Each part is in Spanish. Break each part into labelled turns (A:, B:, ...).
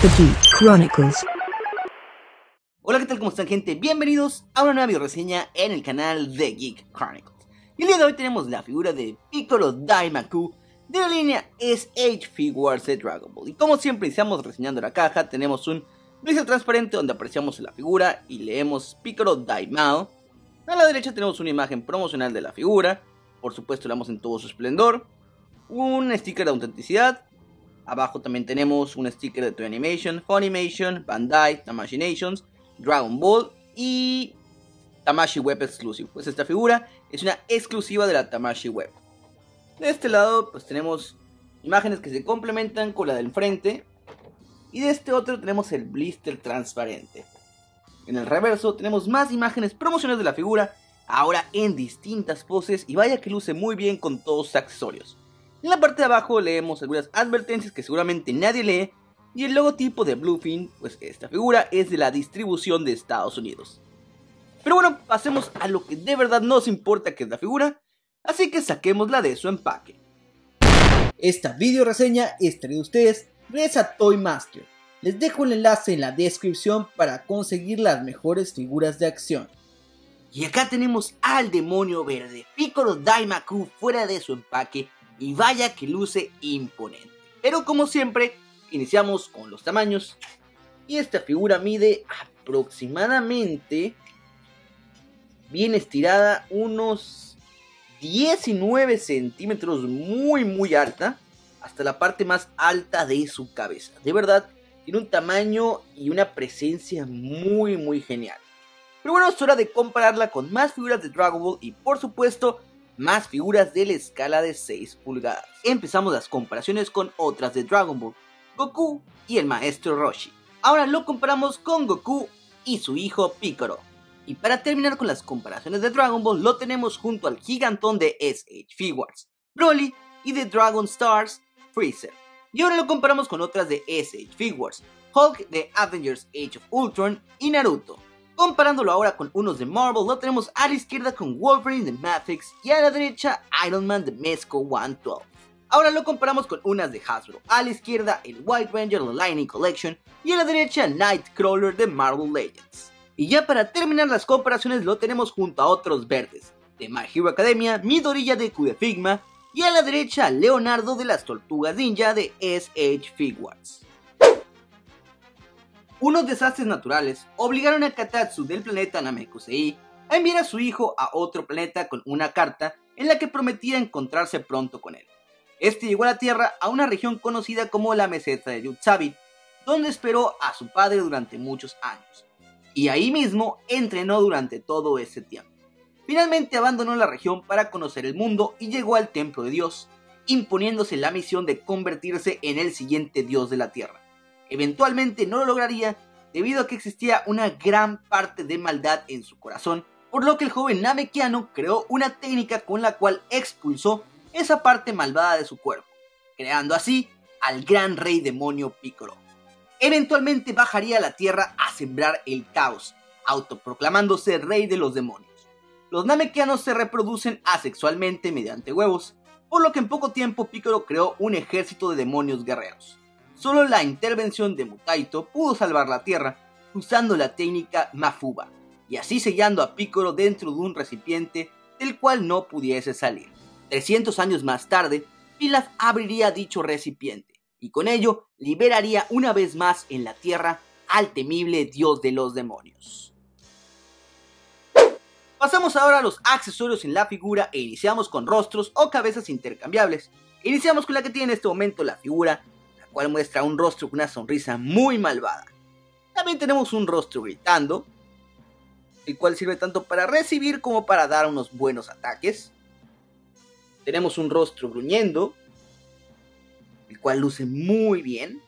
A: The Geek Chronicles.
B: Hola, ¿qué tal? ¿Cómo están, gente? Bienvenidos a una nueva video reseña en el canal de Geek Chronicles. Y el día de hoy tenemos la figura de Piccolo Daimaku de la línea SH Figures de Dragon Ball. Y como siempre iniciamos reseñando la caja, tenemos un blister transparente donde apreciamos la figura y leemos Piccolo Daimao. A la derecha tenemos una imagen promocional de la figura, por supuesto la vemos en todo su esplendor, un sticker de autenticidad, abajo también tenemos un sticker de Toy Animation, Funimation, Bandai, Tamashii Nations, Dragon Ball y Tamashii Web Exclusive. Pues esta figura es una exclusiva de la Tamashii Web. De este lado pues tenemos imágenes que se complementan con la del frente y de este otro tenemos el blister transparente. En el reverso tenemos más imágenes promocionales de la figura, ahora en distintas poses y vaya que luce muy bien con todos sus accesorios. En la parte de abajo leemos algunas advertencias que seguramente nadie lee y el logotipo de Bluefin, pues esta figura es de la distribución de Estados Unidos. Pero bueno, pasemos a lo que de verdad nos importa que es la figura, así que saquémosla de su empaque. Esta video reseña es traída de ustedes gracias a Toy Master, les dejo el enlace en la descripción para conseguir las mejores figuras de acción. Y acá tenemos al demonio verde, Piccolo Daimaku fuera de su empaque y vaya que luce imponente. Pero como siempre, iniciamos con los tamaños y esta figura mide aproximadamente bien estirada unos 19 centímetros muy muy alta hasta la parte más alta de su cabeza. De verdad, tiene un tamaño y una presencia muy muy genial. Pero bueno, es hora de compararla con más figuras de Dragon Ball y por supuesto más figuras de la escala de 6 pulgadas. Empezamos las comparaciones con otras de Dragon Ball, Goku y el maestro Roshi. Ahora lo comparamos con Goku y su hijo Piccolo. Y para terminar con las comparaciones de Dragon Ball, lo tenemos junto al gigantón de SH Figures, Broly y de Dragon Stars, Freezer. Y ahora lo comparamos con otras de SH Figures, Hulk de Avengers Age of Ultron y Naruto. Comparándolo ahora con unos de Marvel, lo tenemos a la izquierda con Wolverine de Matrix y a la derecha Iron Man de Mezco 112. Ahora lo comparamos con unas de Hasbro, a la izquierda el White Ranger de Lightning Collection y a la derecha Nightcrawler de Marvel Legends. Y ya para terminar las comparaciones lo tenemos junto a otros verdes, de My Hero Academia, Midoriya de Q de Figma y a la derecha Leonardo de las Tortugas Ninja de SH Figures. Unos desastres naturales obligaron a Katatsu del planeta Namekusei a enviar a su hijo a otro planeta con una carta en la que prometía encontrarse pronto con él. Este llegó a la Tierra a una región conocida como la meseta de Yutsabit, donde esperó a su padre durante muchos años, y ahí mismo entrenó durante todo ese tiempo. Finalmente abandonó la región para conocer el mundo y llegó al Templo de Dios, imponiéndose la misión de convertirse en el siguiente dios de la Tierra. Eventualmente no lo lograría debido a que existía una gran parte de maldad en su corazón, por lo que el joven Namekiano creó una técnica con la cual expulsó esa parte malvada de su cuerpo, creando así al gran rey demonio Piccolo. Eventualmente bajaría a la tierra a sembrar el caos, autoproclamándose rey de los demonios. Los Namekianos se reproducen asexualmente mediante huevos, por lo que en poco tiempo Piccolo creó un ejército de demonios guerreros. Solo la intervención de Mutaito pudo salvar la Tierra usando la técnica Mafuba, y así sellando a Piccolo dentro de un recipiente del cual no pudiese salir. 300 años más tarde, Pilaf abriría dicho recipiente, y con ello liberaría una vez más en la Tierra al temible dios de los demonios. Pasamos ahora a los accesorios en la figura e iniciamos con rostros o cabezas intercambiables. Iniciamos con la que tiene en este momento la figura, cual muestra un rostro con una sonrisa muy malvada. También tenemos un rostro gritando, el cual sirve tanto para recibir como para dar unos buenos ataques. Tenemos un rostro gruñendo, el cual luce muy bien.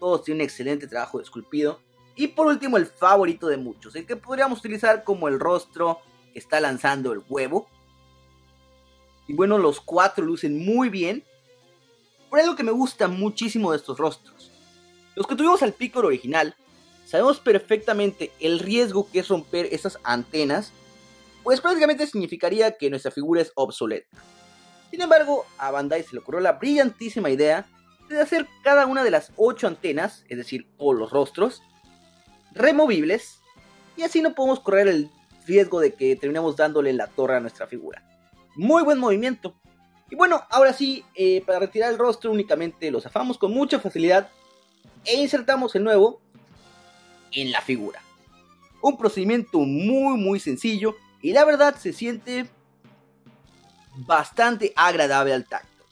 B: Todos tienen un excelente trabajo de esculpido. Y por último, el favorito de muchos, el que podríamos utilizar como el rostro que está lanzando el huevo. Y bueno, los cuatro lucen muy bien. Por algo que me gusta muchísimo de estos rostros. Los que tuvimos al Piccolo original, sabemos perfectamente el riesgo que es romper esas antenas, pues prácticamente significaría que nuestra figura es obsoleta. Sin embargo, a Bandai se le ocurrió la brillantísima idea de hacer cada una de las 8 antenas, es decir, todos los rostros, removibles, y así no podemos correr el riesgo de que terminemos dándole la torre a nuestra figura. Muy buen movimiento. Y bueno, ahora sí, eh, para retirar el rostro únicamente lo zafamos con mucha facilidad e insertamos el nuevo en la figura. Un procedimiento muy muy sencillo y la verdad se siente bastante agradable al tacto.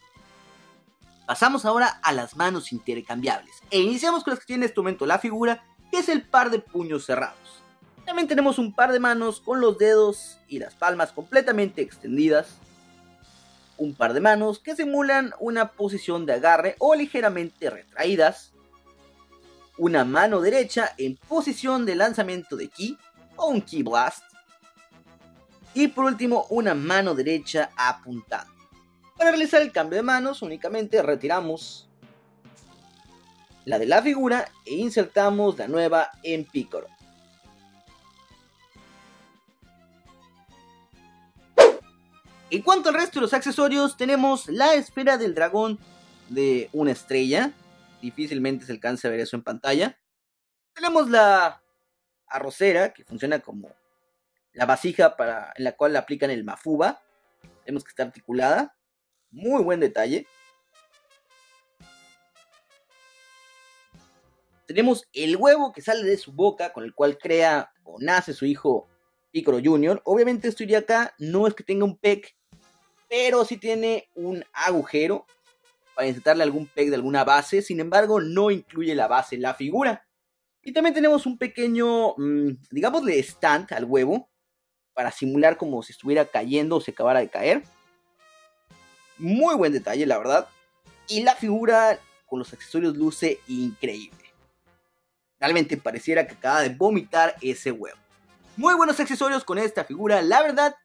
B: Pasamos ahora a las manos intercambiables e iniciamos con las que tiene en este momento la figura, que es el par de puños cerrados. También tenemos un par de manos con los dedos y las palmas completamente extendidas. Un par de manos que simulan una posición de agarre o ligeramente retraídas. Una mano derecha en posición de lanzamiento de ki o un ki blast. Y por último, una mano derecha apuntada. Para realizar el cambio de manos únicamente retiramos la de la figura e insertamos la nueva en Piccolo. En cuanto al resto de los accesorios, tenemos la esfera del dragón de una estrella. Difícilmente se alcanza a ver eso en pantalla. Tenemos la arrocera, que funciona como la vasija para, en la cual aplican el mafuba. Tenemos que estar articulada. Muy buen detalle. Tenemos el huevo que sale de su boca, con el cual crea o nace su hijo Piccolo Jr. Obviamente esto iría acá, no es que tenga un PEC, pero sí tiene un agujero para insertarle algún PEC de alguna base, sin embargo no incluye la base la figura. Y también tenemos un pequeño, mm, digámosle stand al huevo, para simular como si estuviera cayendo o se acabara de caer. Muy buen detalle, la verdad. Y la figura con los accesorios luce increíble. Realmente pareciera que acaba de vomitar ese huevo. Muy buenos accesorios con esta figura, la verdad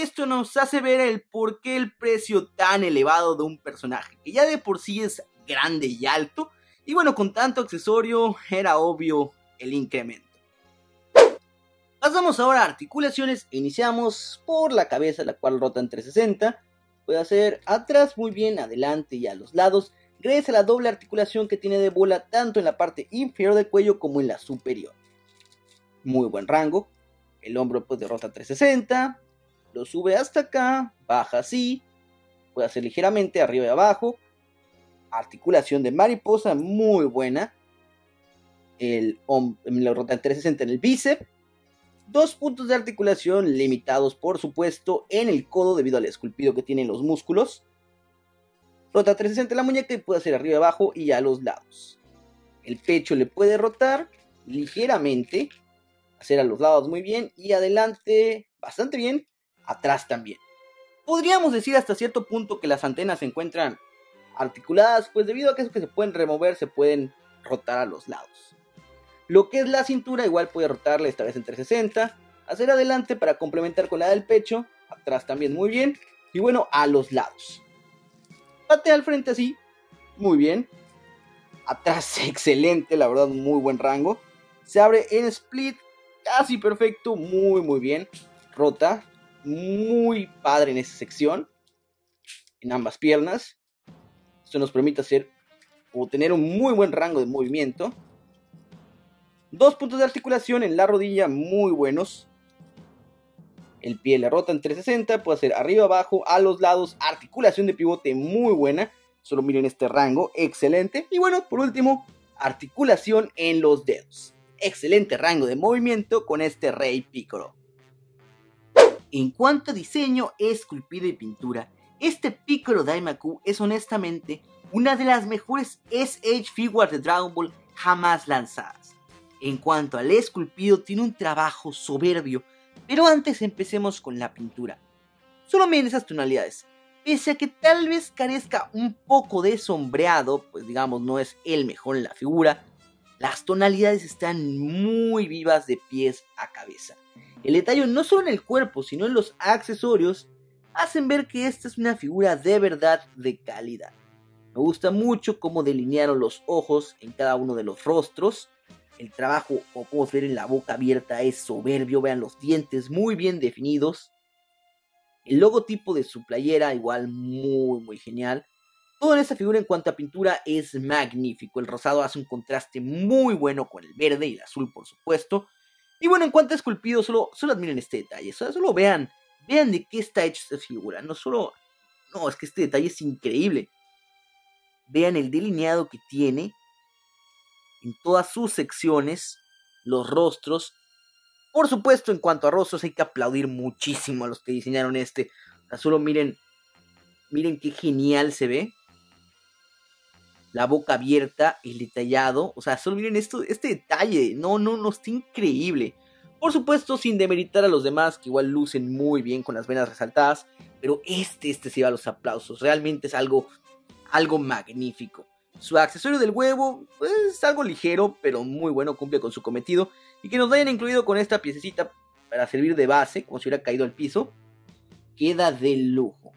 B: esto nos hace ver el por qué el precio tan elevado de un personaje, que ya de por sí es grande y alto, y bueno, con tanto accesorio era obvio el incremento. Pasamos ahora a articulaciones e iniciamos por la cabeza, la cual rota en 360. Puede hacer atrás muy bien, adelante y a los lados, gracias a la doble articulación que tiene de bola tanto en la parte inferior del cuello como en la superior. Muy buen rango. El hombro pues derrota 360. Lo sube hasta acá, baja así. Puede hacer ligeramente arriba y abajo. Articulación de mariposa muy buena. El lo rota 360 en el bíceps. Dos puntos de articulación limitados por supuesto en el codo debido al esculpido que tienen los músculos Rota 360 la muñeca y puede hacer arriba y abajo y a los lados. El pecho le puede rotar ligeramente, hacer a los lados muy bien y adelante bastante bien, atrás también. Podríamos decir hasta cierto punto que las antenas se encuentran articuladas, pues debido a que, que se pueden remover, se pueden rotar a los lados. Lo que es la cintura, igual puede rotarle esta vez en 360, hacer adelante para complementar con la del pecho, atrás también muy bien, y bueno, a los lados. Patea al frente así. Muy bien. Atrás, excelente, la verdad, muy buen rango. Se abre en split, casi perfecto, muy, muy bien. Rota, muy padre en esa sección. En ambas piernas. Esto nos permite hacer o tener un muy buen rango de movimiento. Dos puntos de articulación en la rodilla muy buenos. El pie le rota en 360, puede hacer arriba, abajo, a los lados, articulación de pivote muy buena. Solo miren este rango, excelente. Y bueno, por último, articulación en los dedos. Excelente rango de movimiento con este Rey Piccolo. En cuanto a diseño, esculpido y pintura, este Piccolo Daimaku es honestamente una de las mejores SH figures de Dragon Ball jamás lanzadas. En cuanto al esculpido, tiene un trabajo soberbio pero antes empecemos con la pintura. Solo miren esas tonalidades. Pese a que tal vez carezca un poco de sombreado, pues digamos no es el mejor en la figura, las tonalidades están muy vivas de pies a cabeza. El detalle no solo en el cuerpo, sino en los accesorios, hacen ver que esta es una figura de verdad de calidad. Me gusta mucho cómo delinearon los ojos en cada uno de los rostros, el trabajo, como podemos ver en la boca abierta, es soberbio. Vean los dientes muy bien definidos. El logotipo de su playera, igual muy, muy genial. Todo en esta figura en cuanto a pintura es magnífico. El rosado hace un contraste muy bueno con el verde y el azul, por supuesto. Y bueno, en cuanto a esculpido, solo, solo admiren este detalle. Solo vean, vean de qué está hecha esta figura. No solo... No, es que este detalle es increíble. Vean el delineado que tiene en todas sus secciones, los rostros. Por supuesto, en cuanto a rostros, hay que aplaudir muchísimo a los que diseñaron este. solo miren, miren qué genial se ve la boca abierta, el detallado, o sea, solo miren esto, este detalle, no, no, no, está increíble. Por supuesto, sin demeritar a los demás, que igual lucen muy bien con las venas resaltadas, pero este, este se va a los aplausos, realmente es algo, algo magnífico. Su accesorio del huevo pues, es algo ligero, pero muy bueno, cumple con su cometido. Y que nos hayan incluido con esta piececita para servir de base, como si hubiera caído al piso, queda de lujo.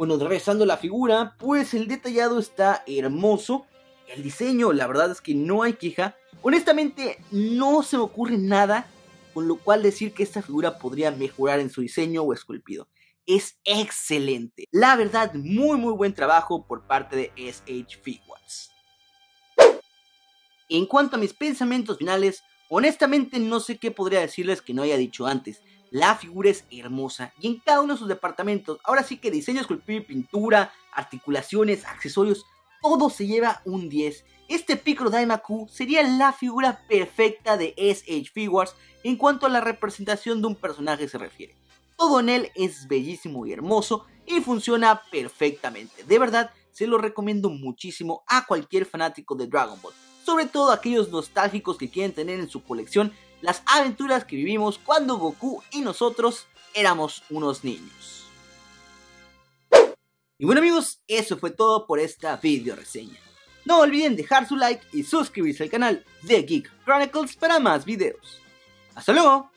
B: Bueno, regresando a la figura, pues el detallado está hermoso. El diseño, la verdad es que no hay queja. Honestamente, no se me ocurre nada con lo cual decir que esta figura podría mejorar en su diseño o esculpido. Es excelente. La verdad, muy muy buen trabajo por parte de SH Figures. En cuanto a mis pensamientos finales, honestamente no sé qué podría decirles que no haya dicho antes. La figura es hermosa y en cada uno de sus departamentos, ahora sí que diseño, escultura, pintura, articulaciones, accesorios, todo se lleva un 10. Este Piccolo Daimaku sería la figura perfecta de SH Figures en cuanto a la representación de un personaje se refiere. Todo en él es bellísimo y hermoso y funciona perfectamente. De verdad, se lo recomiendo muchísimo a cualquier fanático de Dragon Ball. Sobre todo aquellos nostálgicos que quieren tener en su colección las aventuras que vivimos cuando Goku y nosotros éramos unos niños. Y bueno amigos, eso fue todo por esta video reseña. No olviden dejar su like y suscribirse al canal de Geek Chronicles para más videos. ¡Hasta luego!